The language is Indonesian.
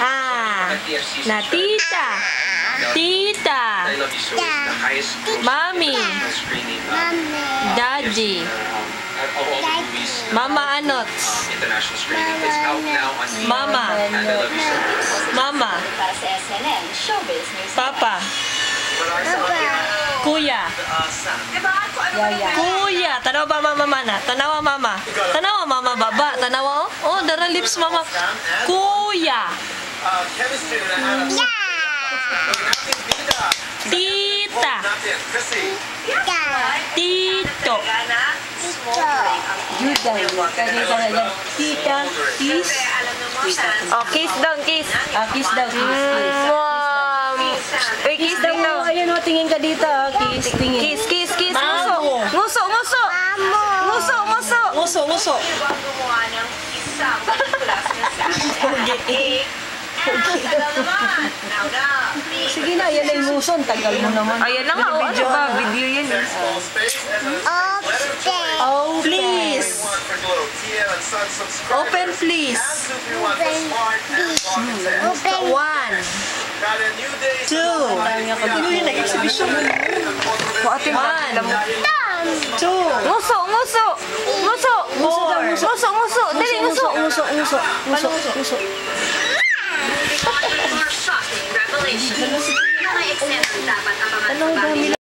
Ah, na tita. Tita. It's the highest grossing Mami. Daddy. um, of all the movies Mama Anots. on DVD. Mama. Mama. Papa. Kuya. Kuya. Tanawa ba mama mana? Tanawa mama. Tanawa mama baba. Tanawa oh. Oh, dara lips mama. Kuya. Natin bida. Tita. Kasi Tito. Na yan. Tita, kiss. Alam mo mo, Sans, Oh, kiss kiss. Ah, kiss daw, kiss, kiss. Mom. Uy, kiss daw Daw, ayun o, tingin ka dito. ah, Kiss, tingin. Kiss, kiss, kiss. Nguso. Nguso, nguso. Amo. Nguso, nguso. Nguso, nguso. Okay. Talaga naman. Now na. Sige na, yan ay muson. Tagal mo naman. Ayan na nga. Oh, ano ba? Video yan. eh. Oh, please. Open, please. Open. One. Two. Ano yun na exhibition? One. Two. Dos. Nguso. Nguso, nguso, nguso, nguso. More